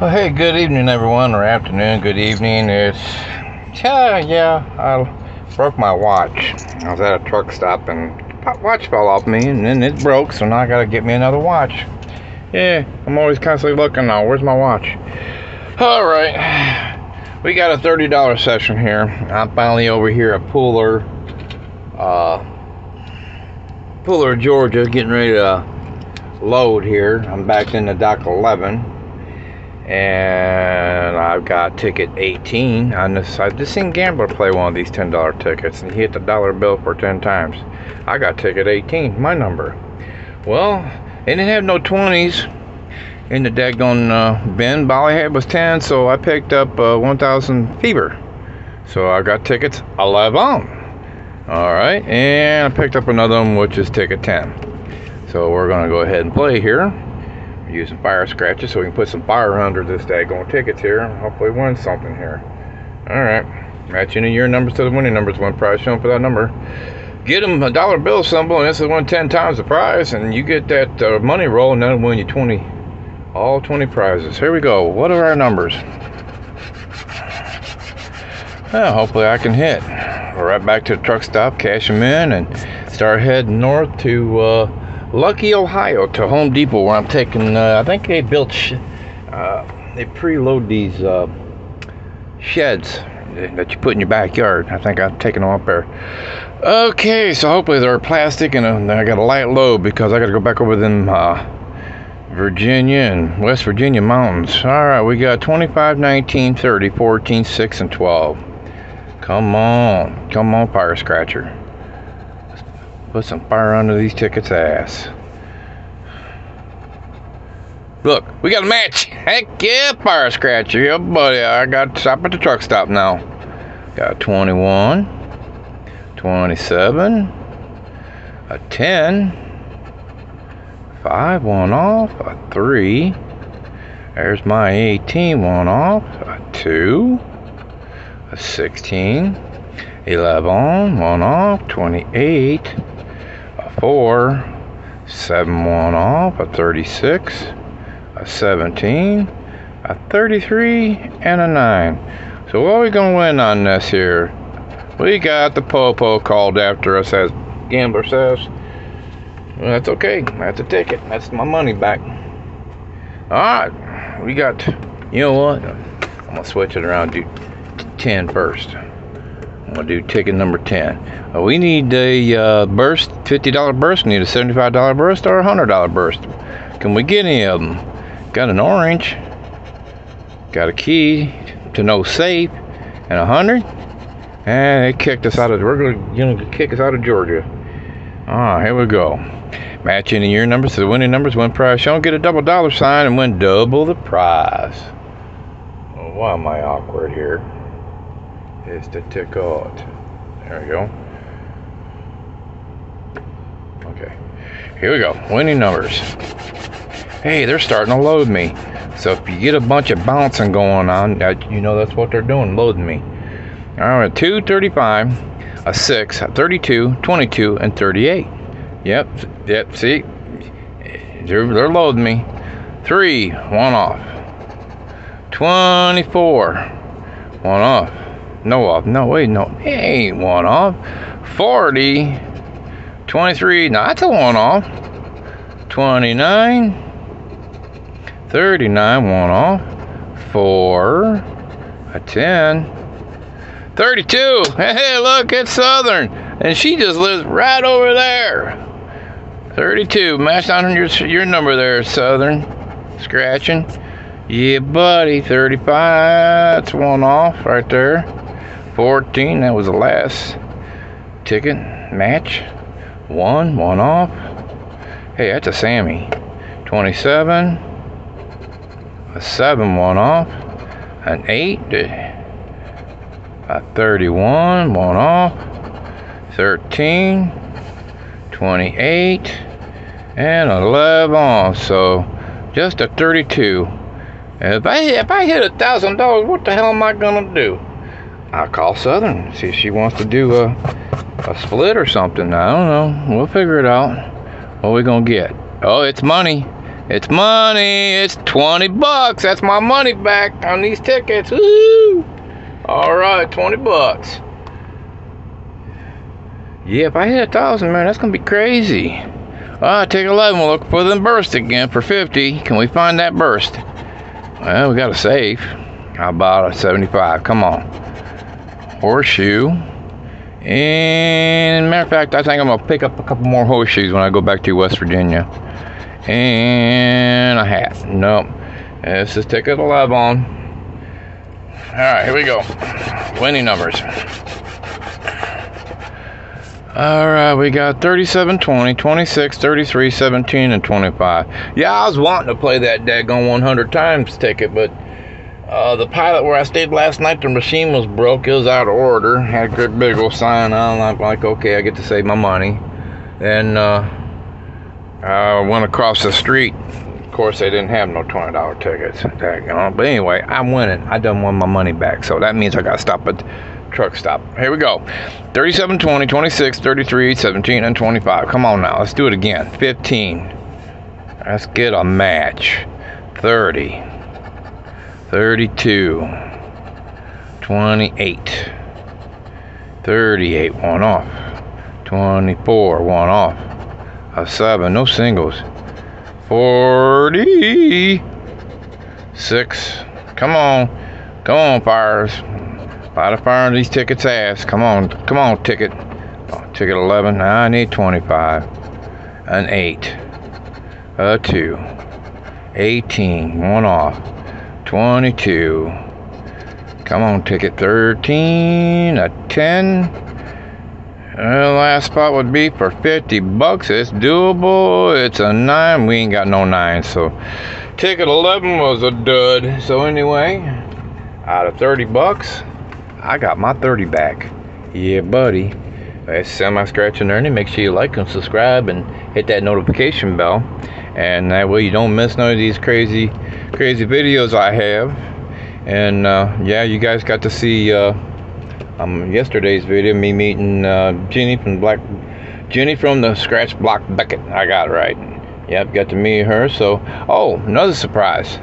Well, hey, good evening, everyone, or afternoon, good evening. It's, yeah, yeah, I broke my watch. I was at a truck stop and watch fell off me and then it broke, so now I gotta get me another watch. Yeah, I'm always constantly looking now. Where's my watch? All right, we got a $30 session here. I'm finally over here at Pooler, uh, Pooler, Georgia, getting ready to load here. I'm back in the dock 11 and I've got ticket 18 on this. I just seen Gambler play one of these $10 tickets, and he hit the dollar bill for 10 times. I got ticket 18, my number. Well, they didn't have no 20s in the daggone uh, bin. Had was 10, so I picked up uh, 1,000 fever. So I got tickets 11. All right, and I picked up another one, which is ticket 10. So we're gonna go ahead and play here using fire scratches so we can put some fire under this daggone tickets here and hopefully win something here. Alright, matching your numbers to the winning numbers, one prize shown for that number. Get them a dollar bill symbol and this is one ten times the prize and you get that uh, money roll and that'll win you 20, all 20 prizes. Here we go. What are our numbers? Well, hopefully I can hit. Right back to the truck stop, cash them in and start heading north to uh, Luckey, Ohio to Home Depot where I'm taking, uh, I think they built, uh, they preload these uh, sheds that you put in your backyard. I think I'm taking them up there. Okay, so hopefully they're plastic and uh, I got a light load because I got to go back over them uh, Virginia and West Virginia mountains. All right, we got 25, 19, 30, 14, 6, and 12. Come on, come on, fire scratcher. Put some fire under these tickets' ass. Look, we got a match. Heck yeah, fire scratcher. Yeah, buddy. I got to stop at the truck stop now. Got 21, 27, a 10, 5, one off, a 3. There's my 18, one off, a 2, a 16, 11, one off, 28, four, seven one off, a 36, a 17, a 33, and a 9. So what are we going to win on this here? We got the Popo called after us, as Gambler says. Well, that's okay. That's a ticket. That's my money back. Alright. We got, you know what? I'm going to switch it around do 10 first. To do ticket number 10. Uh, we need a uh, burst, $50 burst. We need a $75 burst or a $100 burst. Can we get any of them? Got an orange. Got a key to no safe. And a hundred. And they kicked us out of. We're gonna kick us out of Georgia. Ah, here we go. Match any year numbers to the winning numbers. Win prize shown. Get a double dollar sign and win double the prize. Oh, why am I awkward here? It's the tick out. There we go. Okay, here we go. Winning numbers. Hey, they're starting to load me. So if you get a bunch of bouncing going on, you know that's what they're doing, loading me. All right, 235, a 6, a 32, 22, and 38. Yep, yep, see? They're, they're loading me. 3, 1 off. 24, 1 off. No off. No, wait, no. Hey, 1 off. 40, 23, no, that's a one off. 29, 39, one off. 4, a 10, 32. Hey, look, it's Southern. And she just lives right over there. 32. Match down your, your number there, Southern. Scratching. Yeah, buddy. 35. That's one off right there. 14. That was the last ticket match. One, one off. Hey, that's a Sammy. 27. A 7, one off. An 8. A 31, one off. 13. 28. And 11 off. So, just a 32. If I, if I hit a thousand dollars, what the hell am I gonna do? I'll call Southern, see if she wants to do a a split or something. I don't know. We'll figure it out. What we gonna get? Oh, it's money. It's money. It's 20 bucks. That's my money back on these tickets. Woo! All right, 20 bucks. Yeah, if I hit a thousand, man, that's gonna be crazy. All right, take 11. We'll look for the burst again for 50. Can we find that burst? Well, we got a safe. How about a 75? Come on. Horseshoe. And matter of fact, I think I'm gonna pick up a couple more horseshoes when I go back to West Virginia. And a hat. Nope. This is ticket 11. All right, here we go. Winning numbers. All right, we got 37, 20, 26, 33, 17, and 25. Yeah, I was wanting to play that daggone 100 times ticket, but uh, the pilot where I stayed last night, the machine was broke. It was out of order. Had a great big old sign on. I'm like, okay, I get to save my money. Then uh, I went across the street. Of course, they didn't have no $20 tickets. But anyway, I'm winning. I done won my money back. So that means I got to stop at truck stop. Here we go. 37, 20, 26, 33, 17, and 25. Come on now. Let's do it again. 15. Let's get a match. 30. 32. 28. 38. One off. 24. One off. A 7. No singles. 40. 6. Come on. Come on, fires. Lot of these tickets ass. Come on, come on, ticket. Oh, ticket 11. I need 25. An 8. A 2. 18. One off. 22. Come on, ticket 13. A 10. The last spot would be for 50 bucks. It's doable. It's a 9. We ain't got no 9. So, ticket 11 was a dud. So, anyway, out of 30 bucks, I got my 30 back. Yeah, buddy. That's semi scratching Ernie. Make sure you like and subscribe and hit that notification bell. And that way you don't miss none of these crazy, crazy videos I have. And uh, yeah, you guys got to see uh, um, yesterday's video, me meeting uh, Jenny from Black, Jenny from the Scratch Block bucket I got right. Yep, got to meet her. So, oh, another surprise.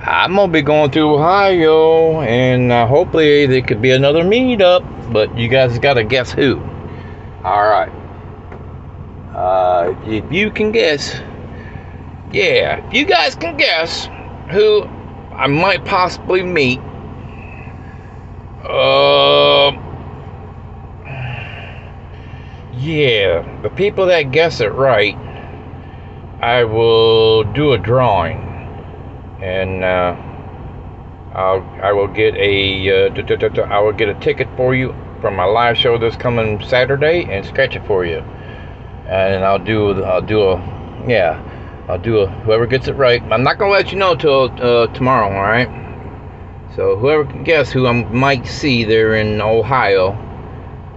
I'm gonna be going through Ohio, and uh, hopefully there could be another meetup. But you guys gotta guess who. All right. Uh, if you can guess, yeah, you guys can guess who I might possibly meet. Uh, yeah, the people that guess it right, I will do a drawing. And uh, I'll I will get a uh, I will get a ticket for you from my live show this coming Saturday and scratch it for you, and I'll do I'll do a yeah I'll do a whoever gets it right. I'm not gonna let you know till uh, tomorrow, all right? So whoever can guess who I might see there in Ohio,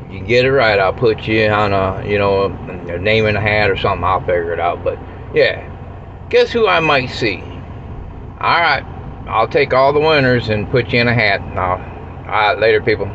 you get it right, I'll put you on a you know a name in a hat or something. I'll figure it out. But yeah, guess who I might see. All right. I'll take all the winners and put you in a hat. All right, later, people.